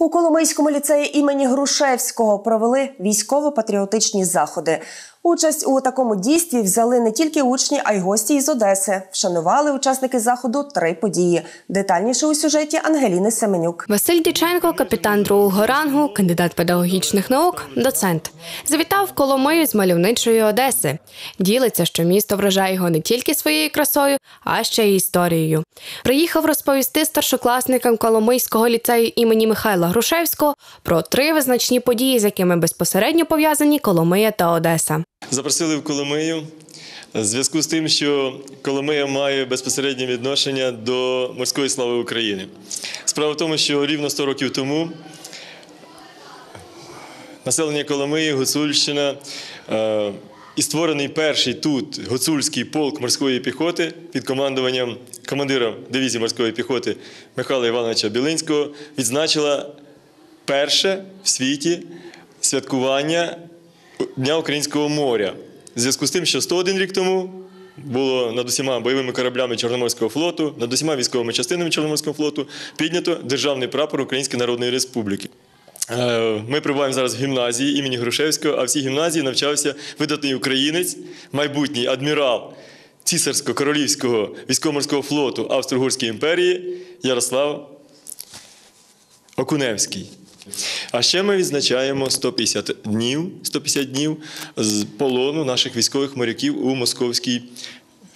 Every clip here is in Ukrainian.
У Коломийському ліцеї імені Грушевського провели військово-патріотичні заходи. Участь у такому дійстві взяли не тільки учні, а й гості із Одеси. Вшанували учасники заходу три події. Детальніше у сюжеті Ангеліни Семенюк. Василь Діченко, капітан другого рангу, кандидат педагогічних наук, доцент. Завітав Коломию з мальовничої Одеси. Ділиться, що місто вражає його не тільки своєю красою, а ще й історією. Приїхав розповісти старшокласникам Коломийського ліцею імені Михайла Грушевського про три визначні події, з якими безпосередньо пов'язані Коломия та Одеса. Запросили в Коломию зв'язку з тим, що Коломия має безпосереднє відношення до морської слави України. Справа в тому, що рівно 100 років тому населення Коломиї, Гуцульщина е, і створений перший тут гуцульський полк морської піхоти під командуванням командира дивізії морської піхоти Михайла Івановича Білинського відзначила перше в світі святкування Дня Українського моря. В зв'язку з тим, що 101 рік тому було над усіма бойовими кораблями Чорноморського флоту, над усіма військовими частинами Чорноморського флоту піднято державний прапор Української Народної Республіки. Е, Ми перебуваємо зараз в гімназії імені Грушевського, а в цій гімназії навчався видатний українець, майбутній адмірал Цісарсько-королівського військово-морського флоту Австро-Угорської імперії Ярослав Окуневський. А ще ми відзначаємо 150 днів, 150 днів з полону наших військових моряків у Московській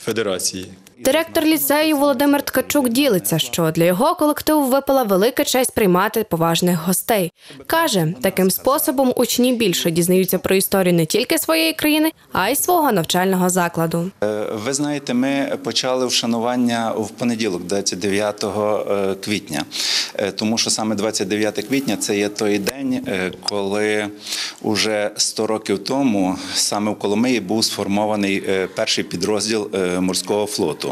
Федерації. Директор ліцею Володимир Ткачук ділиться, що для його колективу випала велика честь приймати поважних гостей. Каже, таким способом учні більше дізнаються про історію не тільки своєї країни, а й свого навчального закладу. Е, Ви знаєте, ми почали вшанування в понеділок, 29 е, квітня, Е, тому що саме 29 квітня це є той день, коли уже 100 років тому саме в Коломиї був сформований перший підрозділ морського флоту.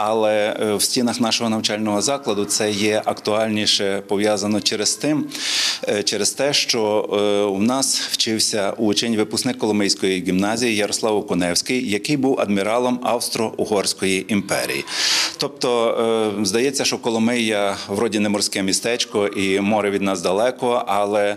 Але е, в стінах нашого навчального закладу це є актуальніше пов'язано через тим, е, через те, що е, у нас вчився учень, випускник Коломийської гімназії Ярослав Окуневський, який був адміралом Австро-Угорської імперії. Тобто, здається, що Коломия вроді не морське містечко і море від нас далеко, але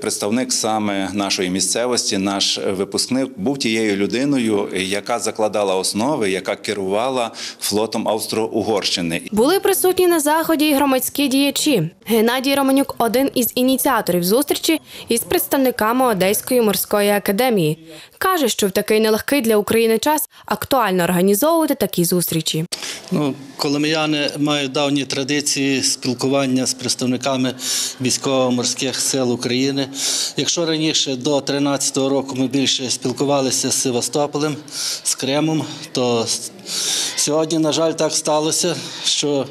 представник саме нашої місцевості, наш випускник, був тією людиною, яка закладала основи, яка керувала флотом Австро-Угорщини. Були присутні на заході й громадські діячі. Геннадій Романюк один із ініціаторів зустрічі із представниками Одеської морської академії. Каже, що в такий нелегкий для України час актуально організовувати такі зустрічі. Ну, коломияни мають давні традиції спілкування з представниками військово-морських сил України. Якщо раніше до 2013 року ми більше спілкувалися з Севастополем, з Кремом, то сьогодні, на жаль, так сталося, що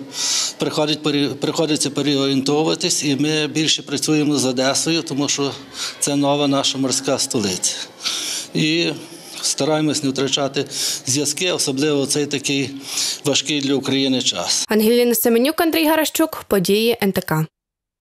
приходить, приходиться переорієнтовуватись, і ми більше працюємо з Одесою, тому що це нова наша морська столиця. І стараємось не втрачати зв'язки, особливо цей такий важкий для України час. Ангеліна Семенюк, Андрій Гаращук, події НТК.